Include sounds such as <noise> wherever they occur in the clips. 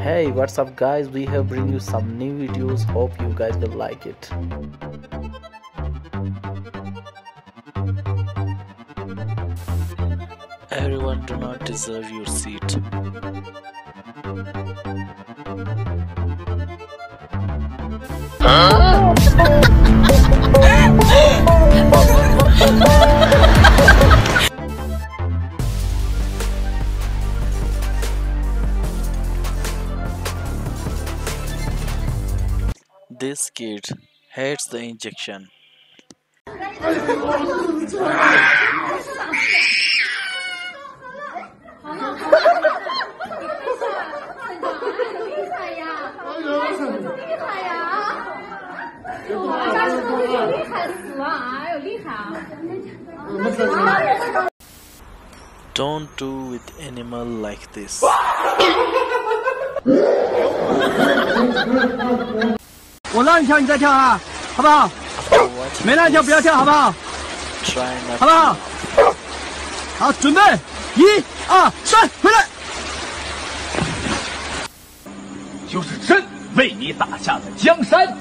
Hey, what's up guys? We have bring you some new videos. Hope you guys will like it. Everyone do not deserve your seat. This kid hates the injection. Don't do with animal like this. <laughs> 让你跳你再跳啊好不好？没让你跳不要跳好不好？好不好？好准备一二三回来。就是朕为你打下的江山。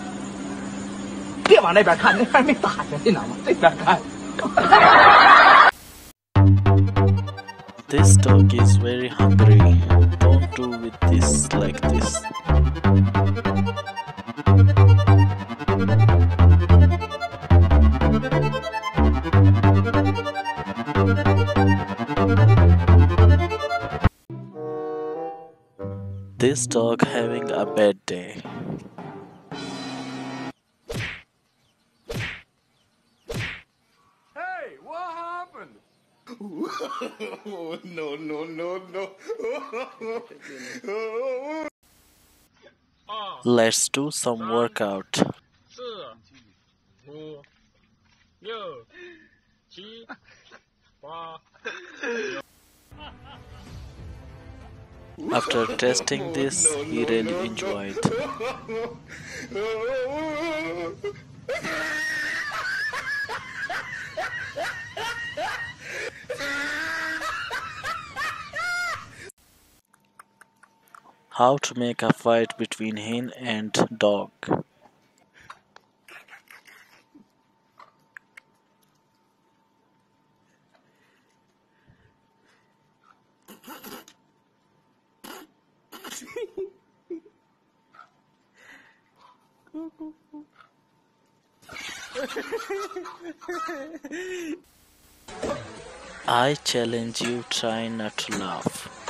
别往那边看那边还没打下去呢这边看？<laughs> This dog is very hungry. Don't do with this like this. This dog having a bad day. Hey, what happened? <laughs> no, no, no, no. <laughs> Let's do some workout. 四、五、六、七、八。 After testing this, he really enjoyed. How to make a fight between hen and dog. I challenge you try not to laugh.